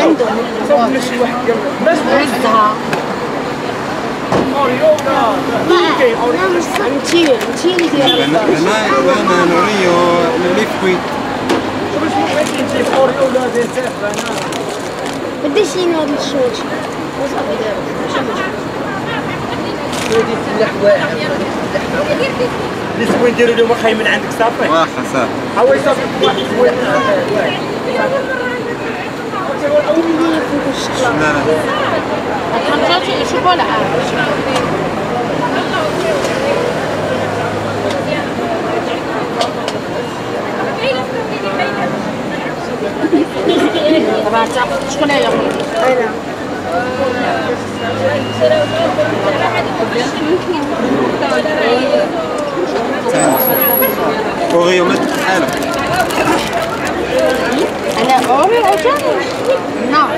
عندهم عزها انتي انتي اللي دايره هنا الشوش وصافي دابا ماشي مشكل نسوي نديروا لهم خاي من عندك صافي واخا صافي هاوي صافي واحد زوين لا لا شوكولا اوريو ما بحالو انا اوري او ثاني نعم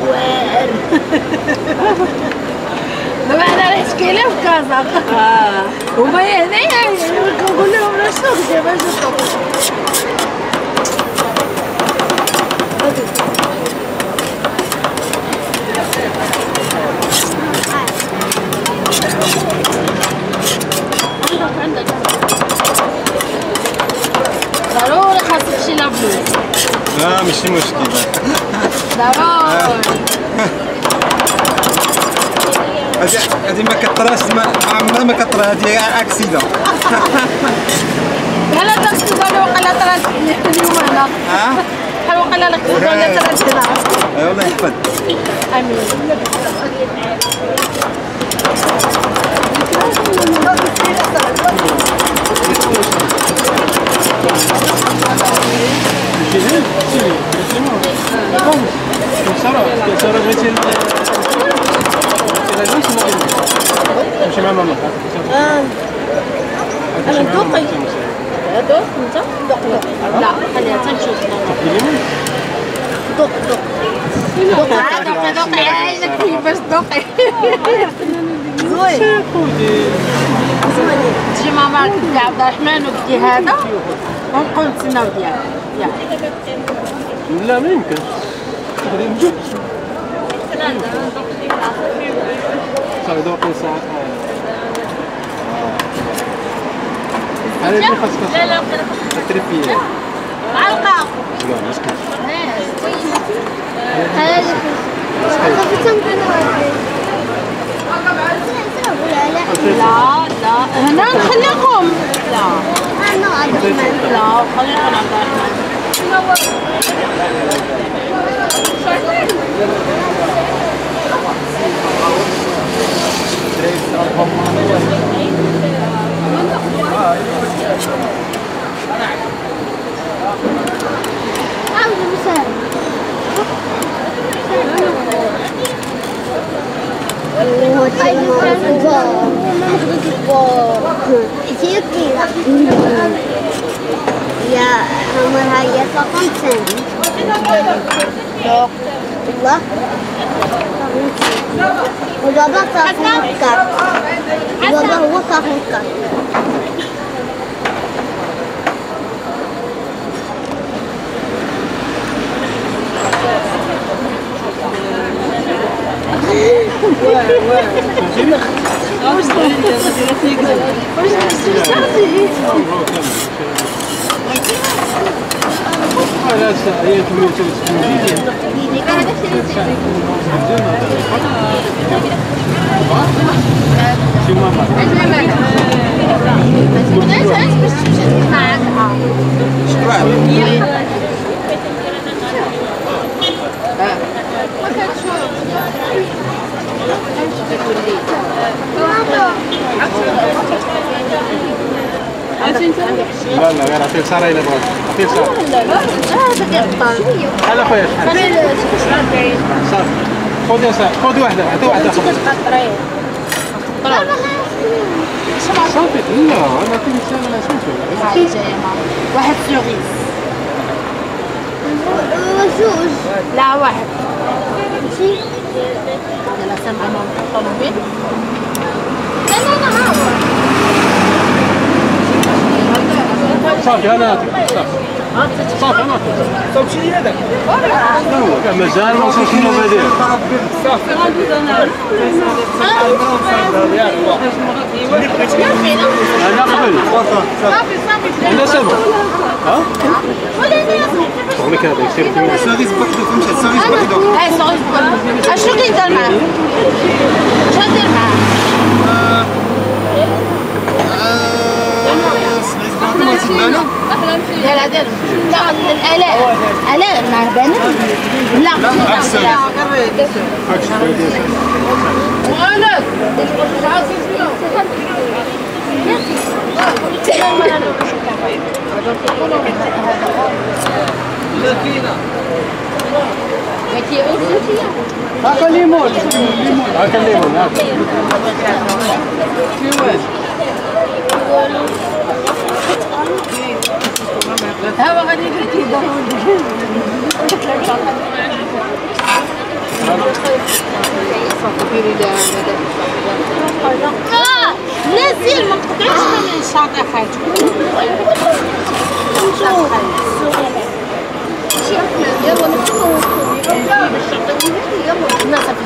سوري دابا أنا رحت كاينة في كازا هما هنايا كنقول لهم لا شنو دابا شنو عندك عندك ضروري خاصك شي لابلوز لا ماشي مشكل ضروري هذه هذه ما كطراش ما عمرها ما كطرا هذه اكسيدون هلا اليوم وقيلا طرات اليوم هنا بحال وقيلا خلي لك ولا دراهم اي والله يحفظ امين Dokter, dokter, dokter, dokter, Ik dokter, dokter, dokter, dokter, dokter, dokter, dokter, niet. dokter, dokter, dokter, Ik dokter, dokter, dokter, dokter, dokter, dokter, dokter, niet. dokter, dokter, dokter, Ik dokter, dokter, dokter, dokter, dokter, dokter, dokter, niet. dokter, dokter, dokter, Ik dokter, dokter, dokter, dokter, dokter, dokter, dokter, niet. dokter, dokter, dokter, Ik dokter, dokter, dokter, dokter, dokter, dokter, dokter, niet. dokter, dokter, dokter, Ik dokter, dokter, dokter, dokter, dokter, dokter, dokter, niet. dokter, dokter, dokter, Ik dokter, dokter, dokter, dokter, dokter, dokter, dokter, niet. dokter, dokter, dokter, Ik dokter, dokter, dokter, dokter, dokter, dokter, dokter, niet. dokter, dokter, dokter, Ik dokter, dokter, dokter, dokter, dokter, dokter, dokter, niet. dokter, dokter, dokter, Ik dokter, dokter, dokter, dokter, dokter, dokter, dokter, niet. dokter, dokter, dokter, Ik dokter, dokter, dokter زوين ماما تدي عبد الرحمن ودي هذا ونقول تسناو ديالك يلا لا ما يمكن تقدر نجوب صافي دوقي ساعات هذا اللي خاصك لا لا الترفيه علقة لا 好的好的那我嗯好的嗯好的嗯好的嗯好的嗯 या हमारा ये का फंक्शन अल्लाह वो बाबा का फूट का बाबा वो का फूट का Можно? Можно? Можно? Можно? Можно? Пожалуйста, а я тебе учусь в музее. Чумама. Хорошо. لا لا غير عطيك سارة إلا بغات عطيك سارة شحال أخويا شحال صافي خذ سارة خذ واحدة عطي واحدة خذ صافي لا عطيني سارة لا سمسو واحد وشوش لا واحد يلا سمع ماما طلبي صافي أنا أعطيك صافي صافي أنا أعطيك صوب شي هذاك لا هو كاع مازال ما وصلش شنو بدير أنا قبل أنا سبع ها؟ شغلك هذا يصير كيما السوغيس بوحدو فهمت السوغيس بوحدو هاي صغير اشنو كيدير معاه؟ شنو دير معاه؟ دير دير لا الالاء الاء مع البنات لا عكس وأنا هاكا الليمون هاكا الليمون هاكا نزل ما تقطعش من الشاطئ حاجه الناس في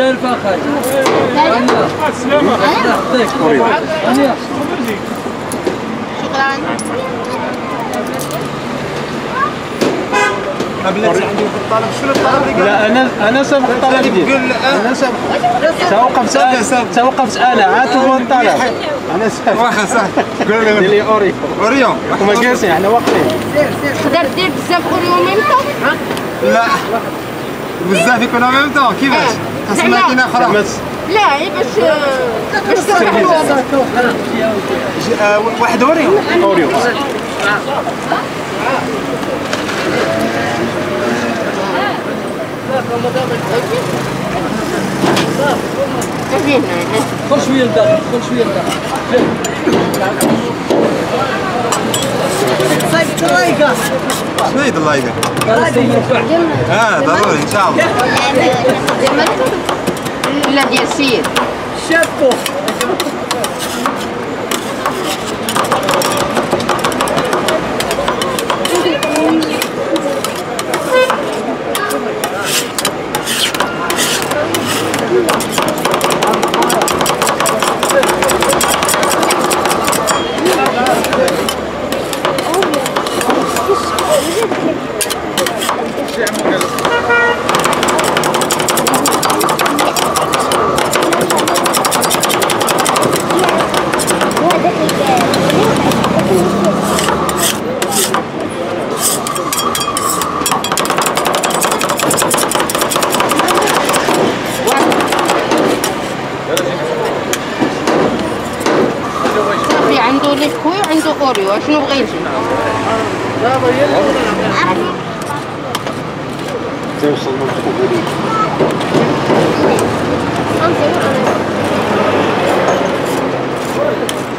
تالف اخاي بلاتي عندي الطلب شنو الطلب اللي قال لا أنا أنا سابق الطلب ديالي. أنا سابق توقفت أنا. توقفت أنا عاد هو الطلب. أنا سابق واخا صافي قول لي. أوريو. اوريون هما جالسين حنا واقفين تقدر دير بزاف اوريو ميم طون لا. بزاف يكونوا ميم طون كيفاش؟ ماكينه أخرى لا هي باش باش ج- آه، واحد أوريو. زين خش شوية لداخل خش شوية لداخل. Dat de leger. De. Ja, dat is het Laat je zien. Chef موري وشنو بغيتي؟ توصل أه.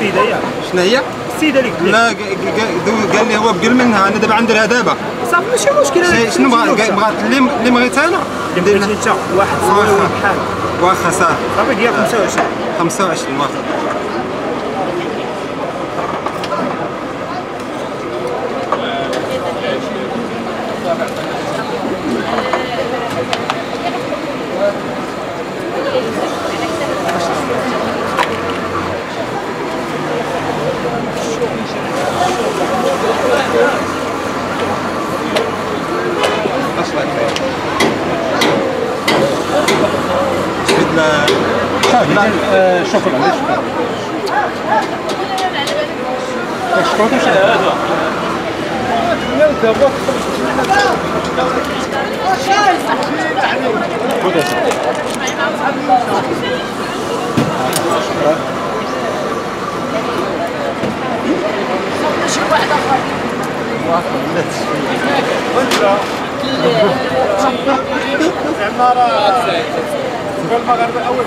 السيدة ياك شنو هي؟ السيدة اللي قلت لا قال لي هو بقل منها أنا دابا عندي ذهب صافي ماشي مشكل شنو بغا- بغات اللي اللي بغيت أنا؟ اللي بغيتي أنت واحد. بحال واخا. صافي. صافي ديال 25 25 واخا. شد لا. صافي لا ليش شكرا شكرا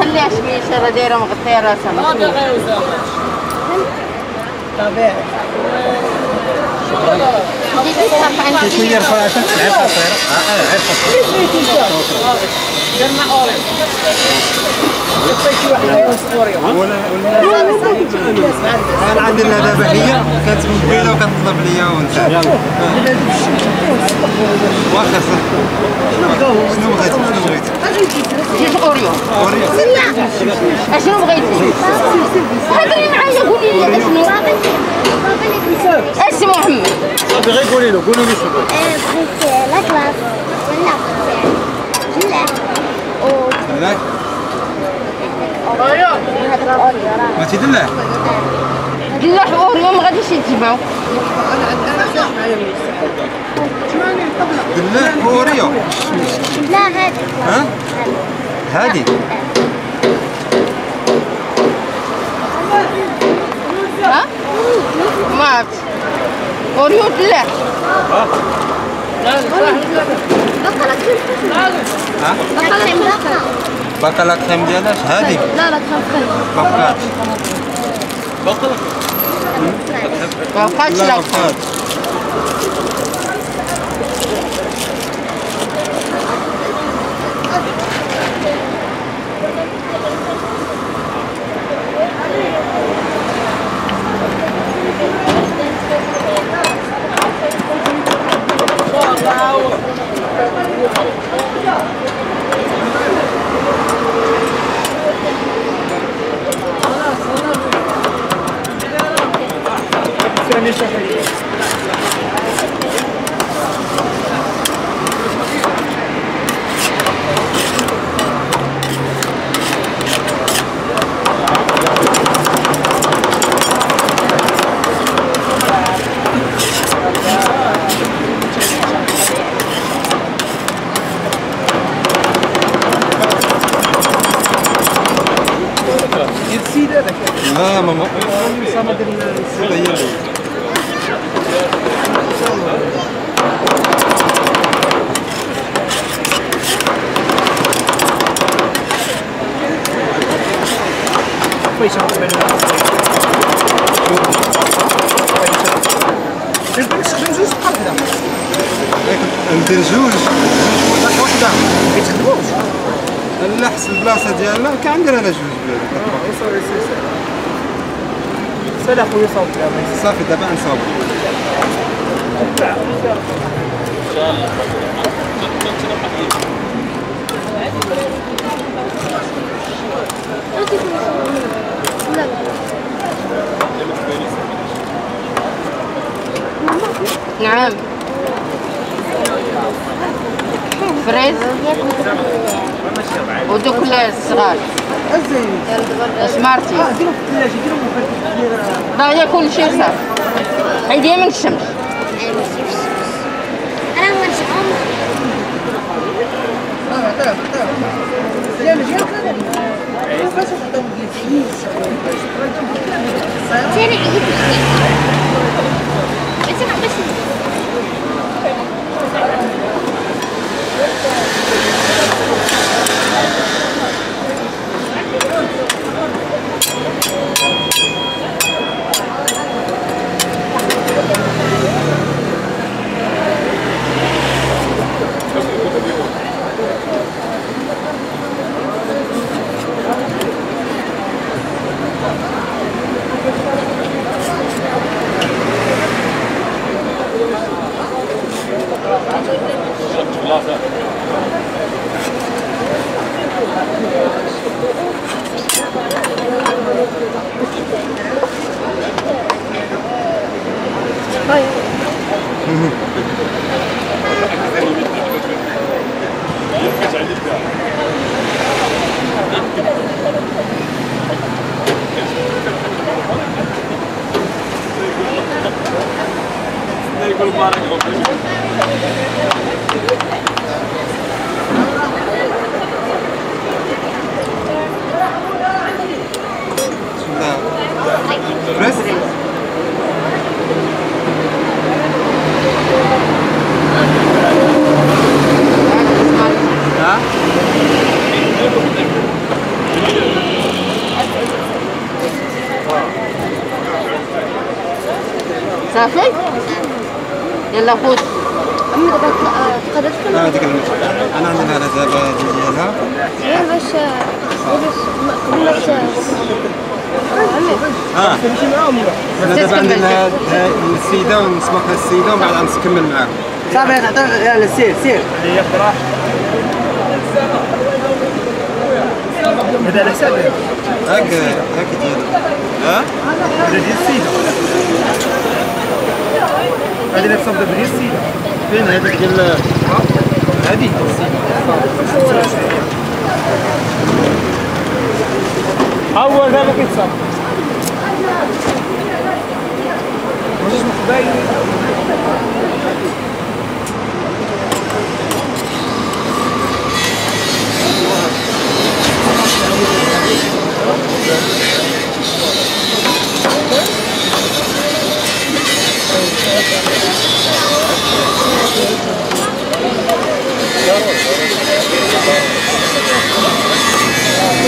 خليها شوية شرا دايره مغطيه راسها هذا غير شوية رفعتها عيب قصيره آه عيب ولا ولا أنا عندي لها دابا هي كانت مقبله وكتطلب ليا وانت واخا شنو بغيت شنو بغيت اوريو اشنو بغيتي هضري معايا قولي لي اشنو اسم محمد صافي غير قولي له قولوا لي شو بغيت بغيت لا كلاس ولا لا أو هناك هذا الاوريو راه ما تيدلع دلاح اوريو ما غاديش يتجمعوا دلاع اوريو لا هذا ها هادي ها ما عرفت اوريو دلاح ها باقا كريم ديالاش هادي لا لا كريم بقات ما بقاتش لا لا ندير جوج جوج وحدة وحدة ما يتخدموش لا حس البلاصة ديالنا كان عندنا أنا جوج بلاد سال أخويا صوت صافي دابا نصاوب نعم. فريز؟ ودوك الصغار سمارتي آه في الثلاجة باغيه كل شيء صافي حيديها من الشمس. أنا لا حطهم سير عيد. السيدة ونسبق السيدة ومن بعد غنكمل معاك صافي نعطيك يلا سير سير. هذا على حسابك هاك هاك ديال ها؟ هذا ديال السيدة. هذه اللي تصدق ديال السيدة. فين هذيك ديال هذه هو دابا كيتصاب Możesz mu daj...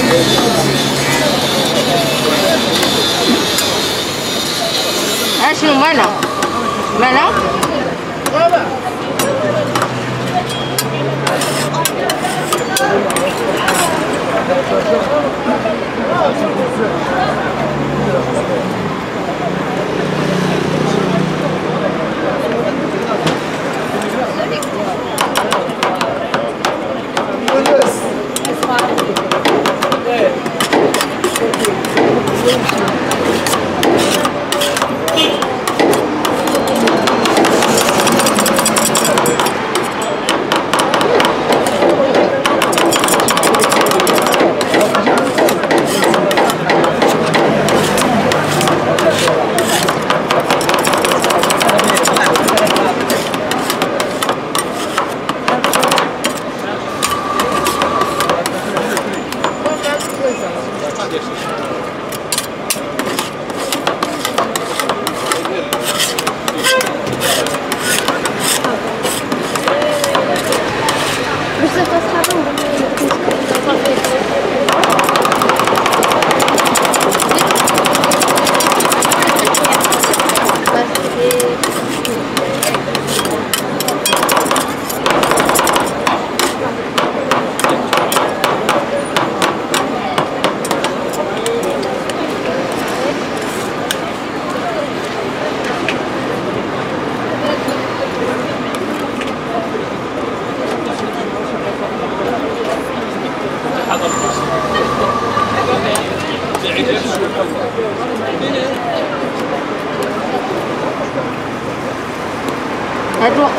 Thank you. es humano. ¿Verdad?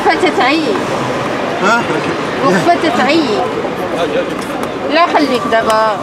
هاد الوقفة تتعيي ها؟ وقفة تتعيي لا خليك دابا.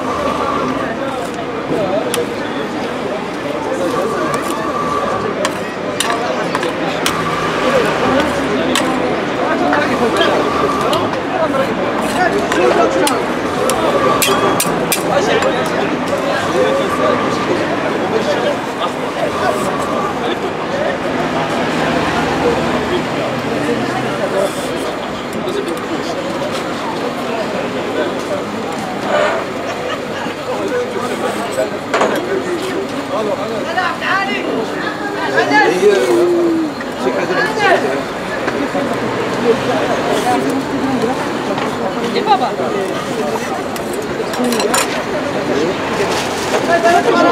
Gel baba.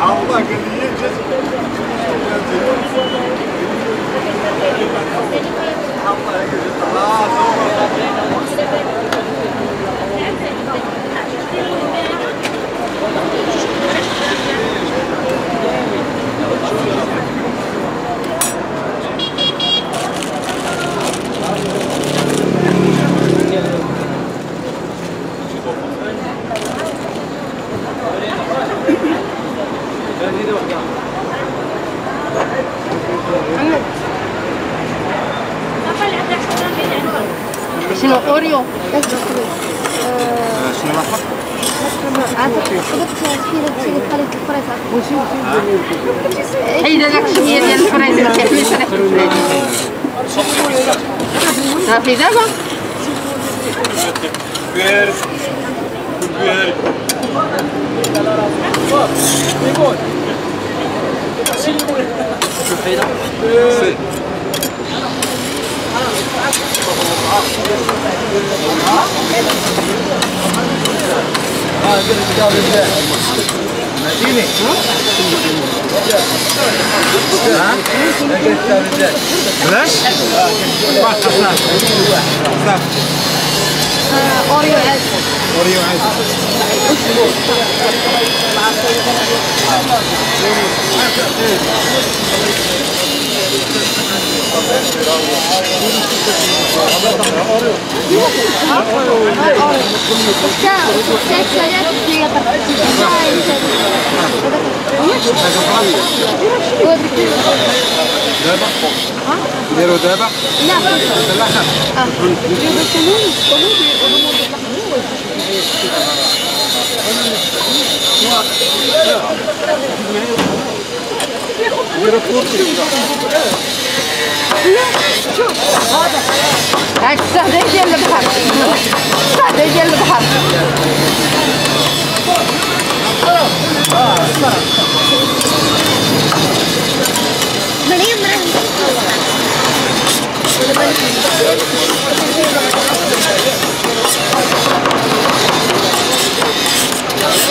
Alma, que dia de... بلاش؟ واحد صافي صافي اوريو عاد اوريو عادي دابا Hadi sadece geldi bahar. Sadece geldi bahar. Benim benim. Thank you.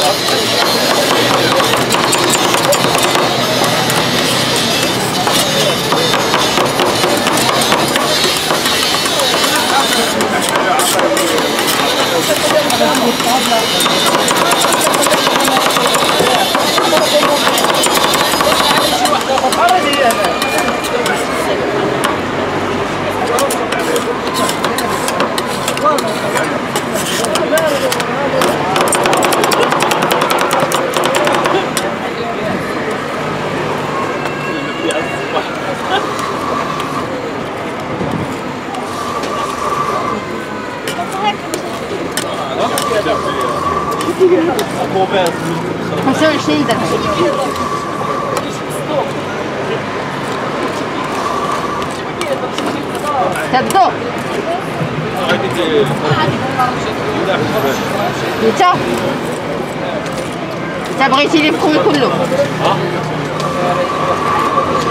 Thank you. وعشرين درهم تبدو انت انت بغيتي لي فخوي كله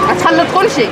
غتخلط كل شيء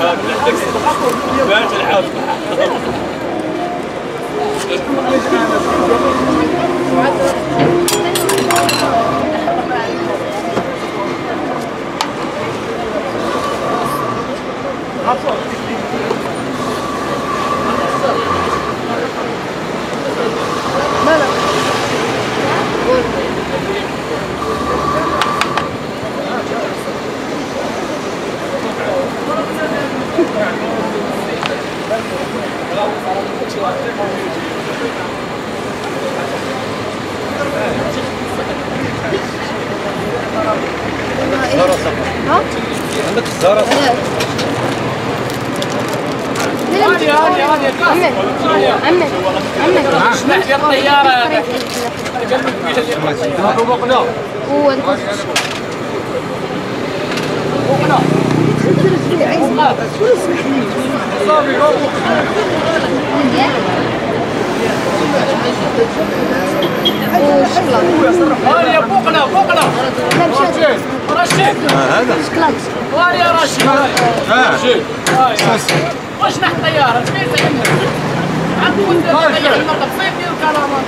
حاج عندك هادي يا بقنا بقنا. رشيد. رشيد هذا. هادي يا رشيد. آه. رشيد. واش نحت طيارة؟ فين طيارة عندكم طياره المرضى فين الكرامه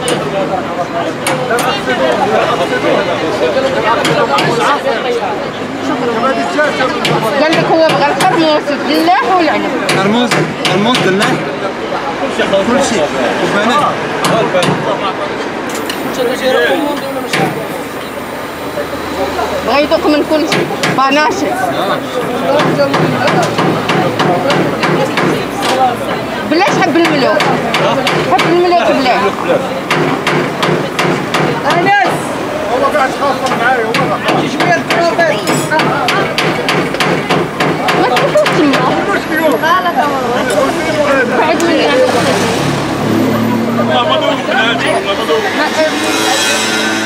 قال لك هو بغى الخرموس الدلاح والعنب الموز الموز دلاح كل شيء. وبنات بغى يذوق من كل شيء باناشي بلاش حب الملوك حب الملوك بلاش والله قاعد تخاصم معايا والله ما تحطوش تما بعد Mamadou, Mamadou.